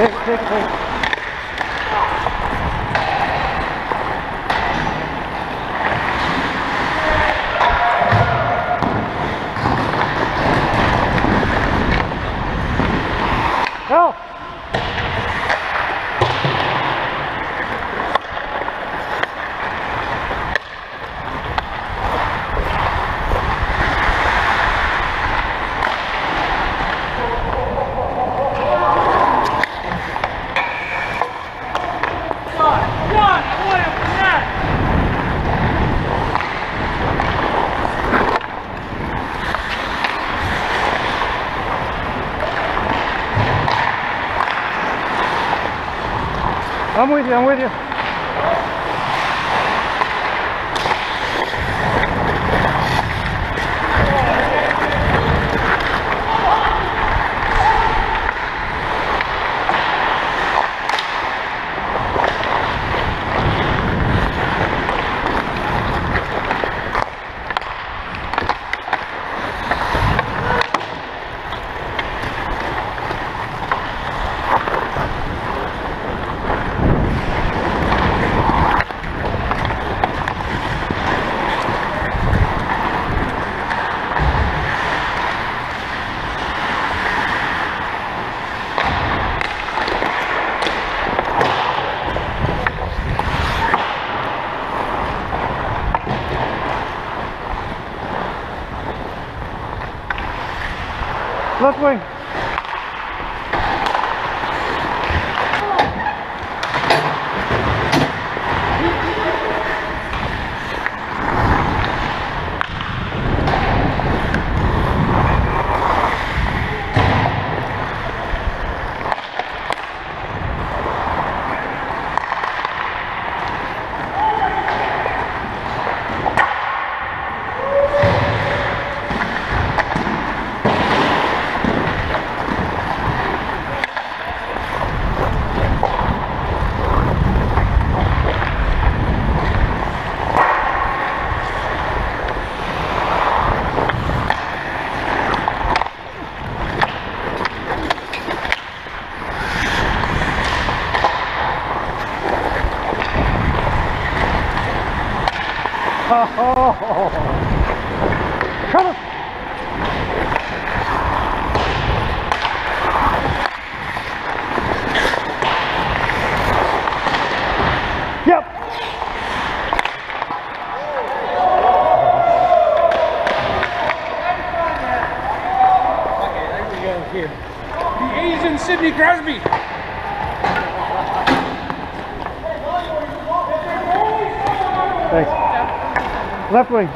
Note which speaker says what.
Speaker 1: Take. Go! I'm with you, I'm with you. Left wing. Oh, Come on. Yep.
Speaker 2: The Asian Sidney Crosby.
Speaker 1: Thanks. Left wing.